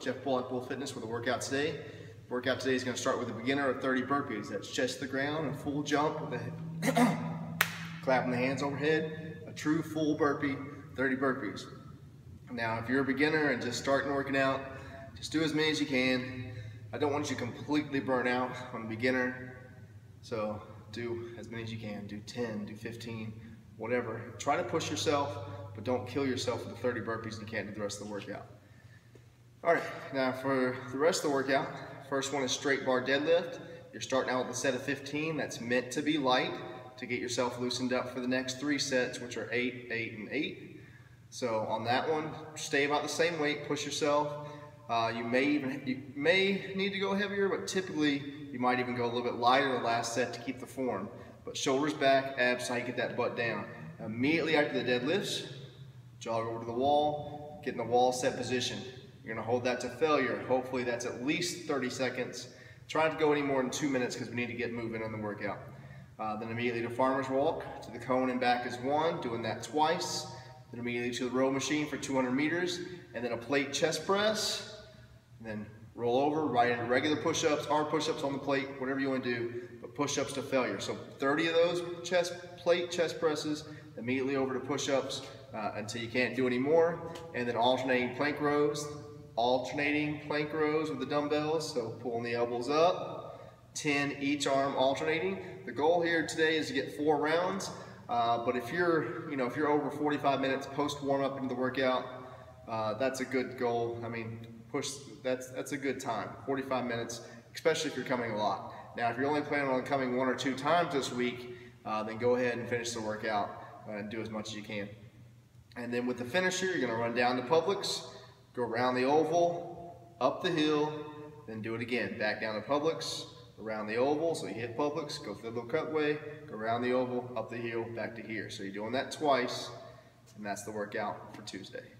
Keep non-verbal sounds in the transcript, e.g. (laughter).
Jeff Bullock Bull Fitness with a workout today. Workout today is going to start with a beginner of 30 burpees. That's chest to the ground and full jump with a (coughs) clapping the hands overhead. A true full burpee, 30 burpees. Now, if you're a beginner and just starting working out, just do as many as you can. I don't want you to completely burn out on a beginner, so do as many as you can. Do 10, do 15, whatever. Try to push yourself, but don't kill yourself with the 30 burpees and you can't do the rest of the workout. All right, now for the rest of the workout, first one is straight bar deadlift. You're starting out with a set of 15 that's meant to be light to get yourself loosened up for the next three sets, which are eight, eight, and eight. So on that one, stay about the same weight, push yourself. Uh, you may even you may need to go heavier, but typically you might even go a little bit lighter the last set to keep the form. But shoulders back, abs tight, get that butt down. Immediately after the deadlifts, jog over to the wall, get in the wall sit position. You're gonna hold that to failure. Hopefully that's at least 30 seconds. Try not to go any more than two minutes because we need to get moving on the workout. Uh, then immediately to farmer's walk, to the cone and back is one, doing that twice. Then immediately to the row machine for 200 meters, and then a plate chest press, then roll over, right into regular push-ups, or push-ups on the plate, whatever you want to do, but push-ups to failure. So 30 of those chest plate chest presses, immediately over to push-ups uh, until you can't do any more, and then alternating plank rows, alternating plank rows with the dumbbells, so pulling the elbows up, 10 each arm alternating. The goal here today is to get four rounds, uh, but if you're, you know, if you're over 45 minutes post warm up into the workout, uh, that's a good goal. I mean, push, that's, that's a good time, 45 minutes, especially if you're coming a lot. Now, if you're only planning on coming one or two times this week, uh, then go ahead and finish the workout and do as much as you can. And then with the finisher, you're gonna run down to Publix, go around the oval, up the hill, then do it again. Back down to Publix, around the oval, so you hit Publix, go through the little cutway, go around the oval, up the hill, back to here. So you're doing that twice, and that's the workout for Tuesday.